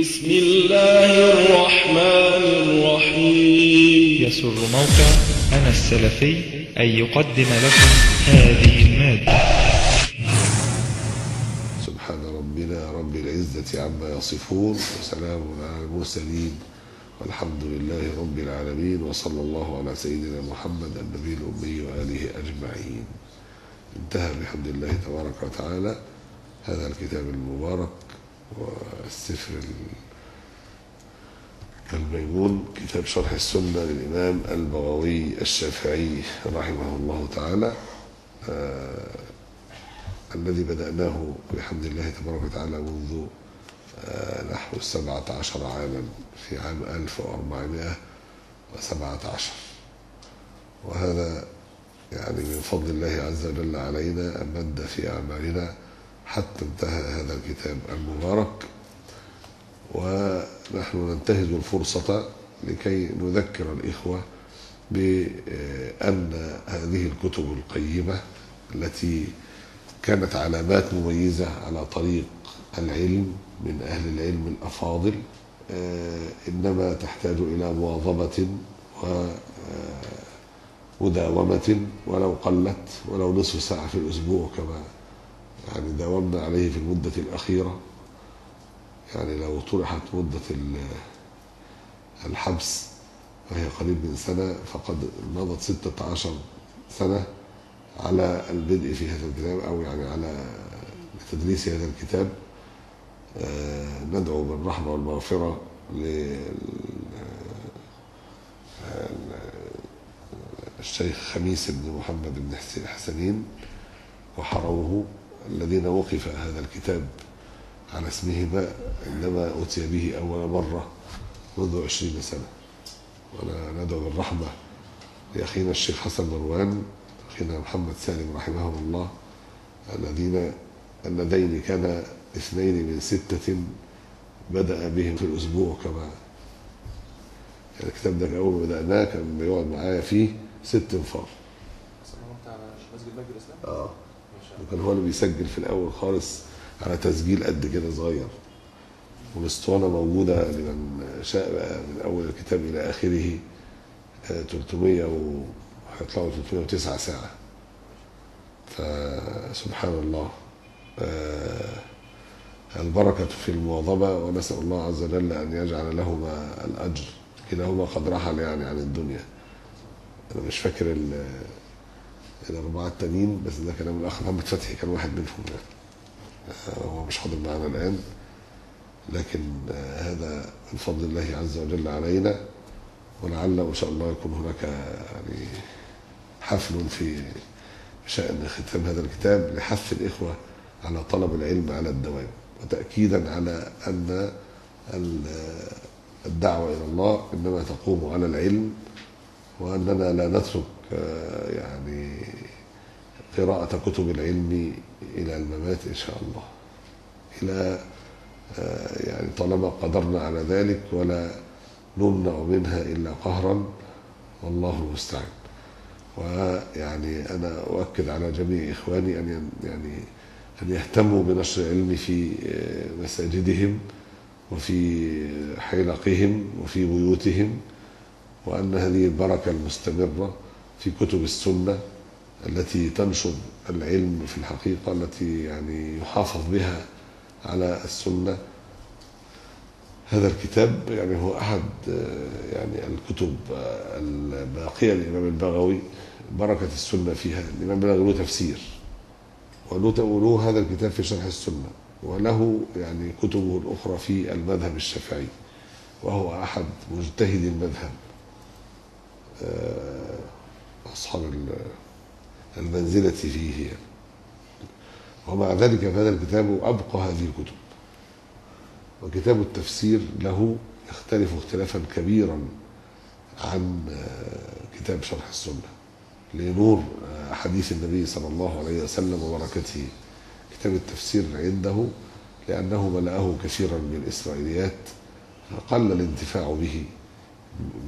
بسم الله الرحمن الرحيم. يسر موقع أنا السلفي أن يقدم لكم هذه المادة. سبحان ربنا رب العزة عما يصفون وسلام على المرسلين والحمد لله رب العالمين وصلى الله على سيدنا محمد النبي الأمي وآله أجمعين. انتهى بحمد الله تبارك وتعالى هذا الكتاب المبارك. والسفر الميمون كتاب شرح السنة للإمام البغوي الشافعي رحمه الله تعالى آه الذي بدأناه بحمد الله تبارك وتعالى منذ آه نحو السبعة عشر عاما في عام ألف وأربعمائة وسبعة عشر. وهذا يعني من فضل الله عز وجل علينا أن في أعمالنا حتى انتهى هذا الكتاب المبارك ونحن ننتهز الفرصة لكي نذكر الإخوة بأن هذه الكتب القيمة التي كانت علامات مميزة على طريق العلم من أهل العلم الأفاضل إنما تحتاج إلى مواظبة ومداومة ولو قلت ولو نصف ساعة في الأسبوع كما يعني داومنا عليه في المدة الأخيرة. يعني لو طرحت مدة الحبس وهي قريب من سنة فقد مضت ستة عشر سنة على البدء في هذا الكتاب أو يعني على تدريس هذا الكتاب. ندعو بالرحمة والمغفرة للشيخ خميس بن محمد بن حسنين وحروه. الذين وقف هذا الكتاب على اسمهما عندما أتي به أول مرة منذ عشرين سنة. وندعو بالرحمة لأخينا الشيخ حسن مروان أخينا محمد سالم رحمهم الله الذين اللذين كان اثنين من ستة بدأ بهم في الأسبوع كما يعني الكتاب ده أول ما بدأناه كان بيقعد معايا فيه ست انفار آه. وكان هو اللي بيسجل في الأول خالص على تسجيل قد كده صغير. والاسطوانة موجودة لمن شاء بقى من أول الكتاب إلى آخره 300 و هيطلعوا 309 ساعة. فسبحان الله البركة في المواظبة ونسأل الله عز وجل أن يجعل لهما الأجر كلاهما قد رحل يعني عن الدنيا. أنا مش فاكر الأربعة التانيين بس ده كلام الأخ محمد فتحي كان واحد منهم يعني. هو مش حاضر معنا الآن. لكن هذا من فضل الله عز وجل علينا. ولعل إن شاء الله يكون هناك يعني حفل في شأن ختام هذا الكتاب لحث الإخوة على طلب العلم على الدوام. وتأكيدا على أن الدعوة إلى الله إنما تقوم على العلم وأننا لا نترك يعني قراءة كتب العلم إلى الممات إن شاء الله. إلى يعني طالما قدرنا على ذلك ولا نمنع منها إلا قهرا والله المستعان. ويعني أنا أؤكد على جميع إخواني أن يعني أن يهتموا بنشر العلم في مساجدهم وفي حلقهم وفي بيوتهم وأن هذه البركة المستمرة في كتب السنة التي تنشر العلم في الحقيقة التي يعني يحافظ بها على السنة. هذا الكتاب يعني هو أحد يعني الكتب الباقية للإمام البغوي بركة السنة فيها. الإمام البغوي له تفسير وله هذا الكتاب في شرح السنة وله يعني كتبه الأخرى في المذهب الشافعي وهو أحد مجتهدي المذهب. أصحاب المنزلة فيه يعني. ومع ذلك فهذا الكتاب أبقى هذه الكتب. وكتاب التفسير له يختلف اختلافا كبيرا عن كتاب شرح السنة. لنور حديث النبي صلى الله عليه وسلم وبركته. كتاب التفسير عنده لأنه ملأه كثيرا من الإسرائيليات فقل الانتفاع به.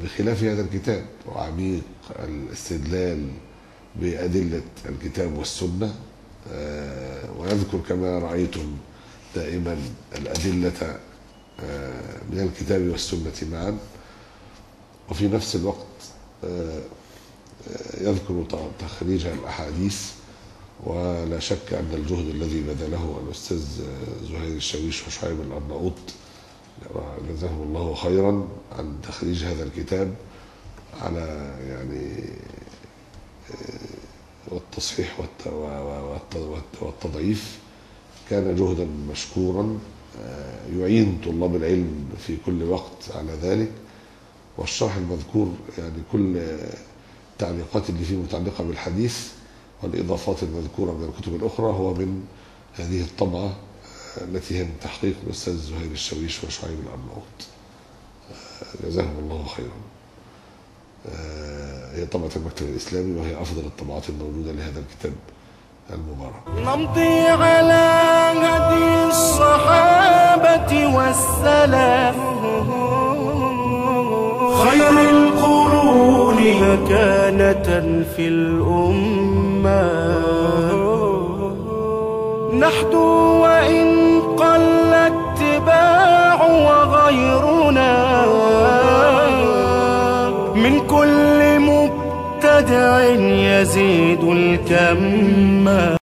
بخلاف هذا الكتاب وعميق الاستدلال بأدلة الكتاب والسنة ويذكر كما رأيتم دائما الأدلة من الكتاب والسنة معا. وفي نفس الوقت آه، آه، يذكر تخريج الأحاديث ولا شك أن الجهد الذي بذله الأستاذ آه، زهير الشاويش وشعيب الأرناؤوط جزاهم الله خيرا عن تخريج هذا الكتاب على يعني آه، والتصحيح والتضعيف. كان جهدا مشكورا آه، يعين طلاب العلم في كل وقت على ذلك. والشرح المذكور يعني كل التعليقات اللي فيه متعلقة بالحديث والإضافات المذكورة من الكتب الأخرى هو من هذه الطبعة التي هي من تحقيق الأستاذ زهير الشاويش وشعيب الأرناؤوط آه، جزاهم الله خيرا. آه، هي طبعة المكتب الإسلامي وهي أفضل الطبعات الموجودة لهذا الكتاب المبارك. نمضي على هدي الصحابة والسلف خير القرون مكانة في الأمة. نحدو وإن مبتدع يزيد الكم.